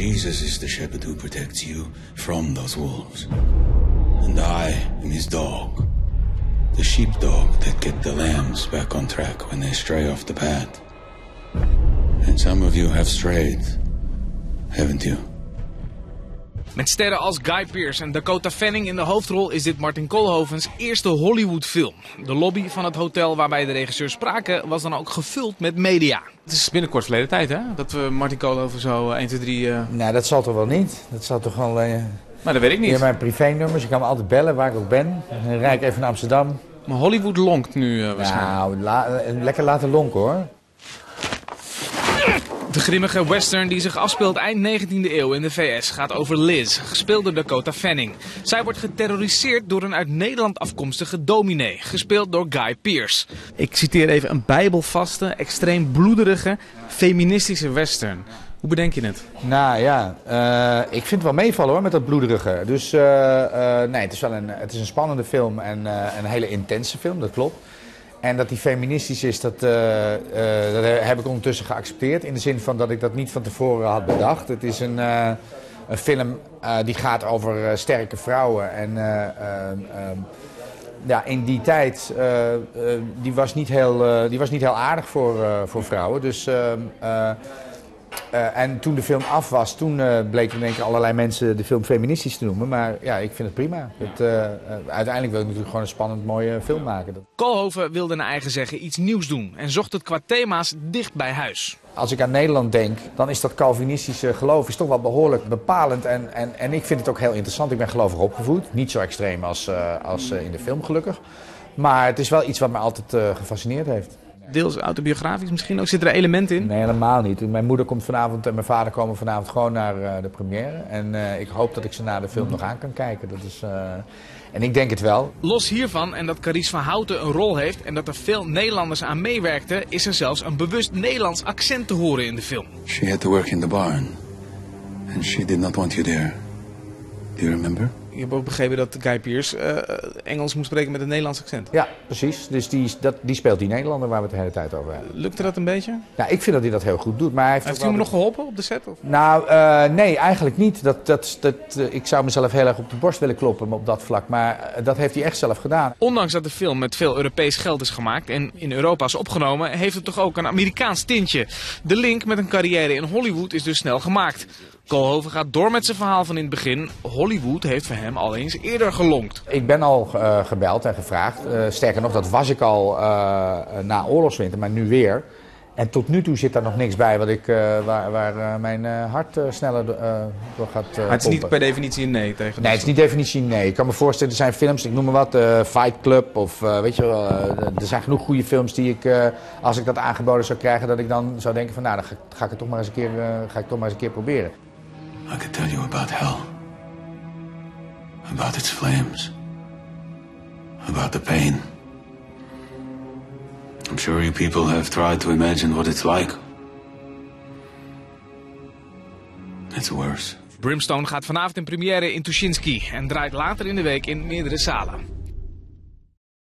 Jesus is the shepherd who protects you from those wolves. And I am his dog. The sheepdog that get the lambs back on track when they stray off the path. And some of you have strayed, haven't you? Met sterren als Guy Pearce en Dakota Fanning in de hoofdrol is dit Martin Koolhovens eerste Hollywood-film. De lobby van het hotel waarbij de regisseur spraken was dan ook gevuld met media. Het is binnenkort verleden tijd, hè? Dat we Martin Koolhoven zo 1, 2, 3... Uh... Nee, dat zal toch wel niet? Dat zal toch wel... Uh... Maar dat weet ik niet. Je hebt mijn privé-nummers, je kan me altijd bellen waar ik ook ben. Dan rijd ik even naar Amsterdam. Maar Hollywood lonkt nu uh, waarschijnlijk. Nou, la lekker laten lonken hoor. De grimmige western die zich afspeelt eind 19e eeuw in de VS gaat over Liz, gespeeld door Dakota Fanning. Zij wordt geterroriseerd door een uit Nederland afkomstige dominee, gespeeld door Guy Pearce. Ik citeer even een bijbelvaste, extreem bloederige, feministische western. Hoe bedenk je het? Nou ja, uh, ik vind het wel meevallen hoor met dat bloederige. Dus uh, uh, nee, het is wel een, het is een spannende film en een hele intense film, dat klopt. En dat die feministisch is, dat, uh, uh, dat, heb ik ondertussen geaccepteerd. In de zin van dat ik dat niet van tevoren had bedacht. Het is een, uh, een film die gaat over sterke vrouwen. En ja, in die tijd, die, was niet heel, die was niet heel aardig voor, voor vrouwen. Dus uh, en toen de film af was, toen uh, bleken in één keer allerlei mensen de film feministisch te noemen. Maar ja, ik vind het prima. Het, uh, uiteindelijk wil ik natuurlijk gewoon een spannend mooie film maken. Koolhoven wilde naar eigen zeggen iets nieuws doen en zocht het qua thema's dicht bij huis. Als ik aan Nederland denk, dan is dat Calvinistische geloof is toch wel behoorlijk bepalend. En, en, en ik vind het ook heel interessant. Ik ben gelovig opgevoed. Niet zo extreem als, als in de film gelukkig. Maar het is wel iets wat me altijd gefascineerd heeft deels autobiografisch misschien ook? Zit er elementen in? Nee, helemaal niet. Mijn moeder komt vanavond en mijn vader komen vanavond gewoon naar uh, de première. En uh, ik hoop dat ik ze na de film nog aan kan kijken. Dat is, uh, en ik denk het wel. Los hiervan en dat Carice van Houten een rol heeft en dat er veel Nederlanders aan meewerkten, is er zelfs een bewust Nederlands accent te horen in de film. She had to work in the barn. And she did not want you there. Do you remember? Je hebt ook begrepen dat Guy Pearce uh, Engels moet spreken met een Nederlands accent. Ja, precies. Dus die, dat, die speelt die Nederlander waar we het de hele tijd over hebben. Lukte dat een beetje? Ja, ik vind dat hij dat heel goed doet. Maar hij heeft, heeft hij me nog geholpen op de set? Of? Nou, uh, nee, eigenlijk niet. Dat, dat, dat, uh, ik zou mezelf heel erg op de borst willen kloppen op dat vlak. Maar dat heeft hij echt zelf gedaan. Ondanks dat de film met veel Europees geld is gemaakt en in Europa is opgenomen, heeft het toch ook een Amerikaans tintje. De link met een carrière in Hollywood is dus snel gemaakt. Koolhoven gaat door met zijn verhaal van in het begin. Hollywood heeft voor hem al eens eerder gelonkt. Ik ben al uh, gebeld en gevraagd. Uh, sterker nog, dat was ik al uh, na oorlogswinter, maar nu weer. En tot nu toe zit daar nog niks bij wat ik, waar, waar mijn hart sneller door gaat Maar het is niet per definitie een nee tegen Nee, het is niet definitie een nee. Ik kan me voorstellen, er zijn films, ik noem maar wat, Fight Club of weet je wel. er zijn genoeg goede films die ik, als ik dat aangeboden zou krijgen, dat ik dan zou denken van nou, dan ga, ga ik het toch maar eens een keer, ga ik toch maar eens een keer proberen. I could tell you about hell. About its flames. About the pain. I'm sure you people have tried to imagine what it's like. It's worse. Brimstone gaat vanavond in première in Tuschinski en draait later in de week in meerdere zalen.